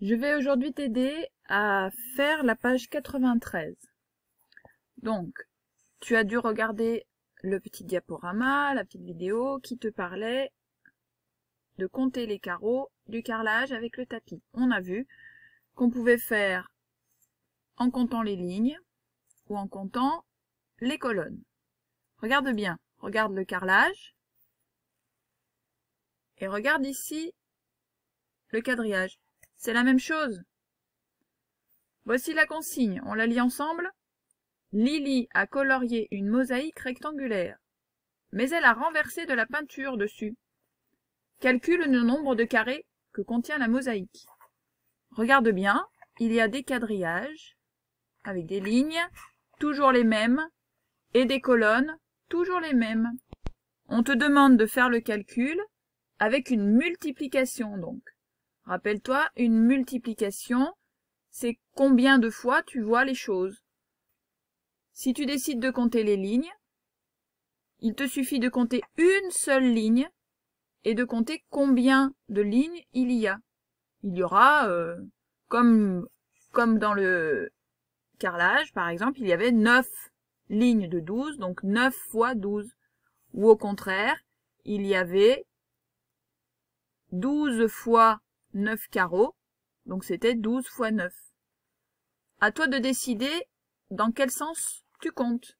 Je vais aujourd'hui t'aider à faire la page 93. Donc, tu as dû regarder le petit diaporama, la petite vidéo qui te parlait de compter les carreaux du carrelage avec le tapis. On a vu qu'on pouvait faire en comptant les lignes ou en comptant les colonnes. Regarde bien, regarde le carrelage et regarde ici le quadrillage. C'est la même chose. Voici la consigne, on la lit ensemble. Lily a colorié une mosaïque rectangulaire, mais elle a renversé de la peinture dessus. Calcule le nombre de carrés que contient la mosaïque. Regarde bien, il y a des quadrillages avec des lignes, toujours les mêmes, et des colonnes, toujours les mêmes. On te demande de faire le calcul avec une multiplication donc. Rappelle-toi, une multiplication, c'est combien de fois tu vois les choses. Si tu décides de compter les lignes, il te suffit de compter une seule ligne et de compter combien de lignes il y a. Il y aura, euh, comme, comme dans le carrelage par exemple, il y avait 9 lignes de 12, donc 9 fois 12. Ou au contraire, il y avait 12 fois 9 carreaux, donc c'était 12 fois 9. À toi de décider dans quel sens tu comptes.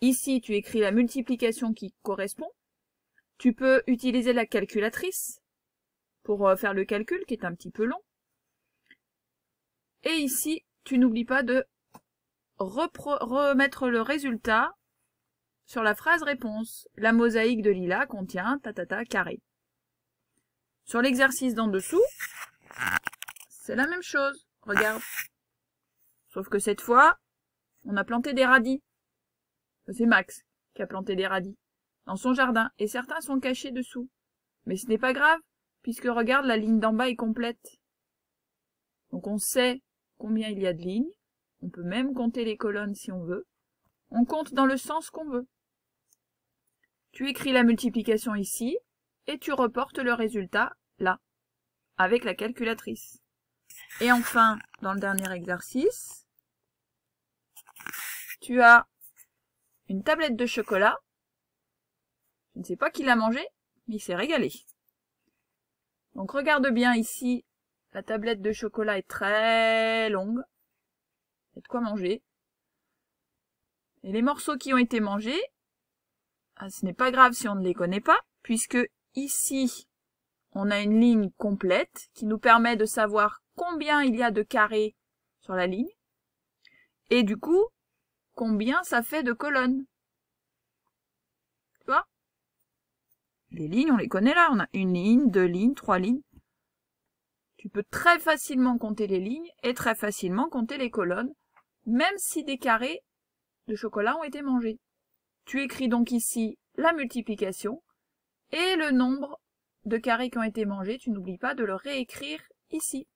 Ici, tu écris la multiplication qui correspond. Tu peux utiliser la calculatrice pour euh, faire le calcul qui est un petit peu long. Et ici, tu n'oublies pas de remettre le résultat sur la phrase réponse. La mosaïque de Lila contient ta carré. Sur l'exercice d'en dessous, c'est la même chose. Regarde. Sauf que cette fois, on a planté des radis. C'est Max qui a planté des radis dans son jardin, et certains sont cachés dessous. Mais ce n'est pas grave, puisque regarde, la ligne d'en bas est complète. Donc on sait combien il y a de lignes, on peut même compter les colonnes si on veut, on compte dans le sens qu'on veut. Tu écris la multiplication ici, et tu reportes le résultat là, avec la calculatrice. Et enfin, dans le dernier exercice, tu as une tablette de chocolat. Je ne sais pas qui l'a mangé, mais il s'est régalé. Donc regarde bien ici, la tablette de chocolat est très longue. Il y a de quoi manger. Et les morceaux qui ont été mangés, ah, ce n'est pas grave si on ne les connaît pas, puisque ici, on a une ligne complète qui nous permet de savoir combien il y a de carrés sur la ligne. Et du coup, combien ça fait de colonnes. Tu vois? Les lignes, on les connaît là. On a une ligne, deux lignes, trois lignes. Tu peux très facilement compter les lignes et très facilement compter les colonnes, même si des carrés de chocolat ont été mangés. Tu écris donc ici la multiplication et le nombre de carrés qui ont été mangés, tu n'oublies pas de le réécrire ici.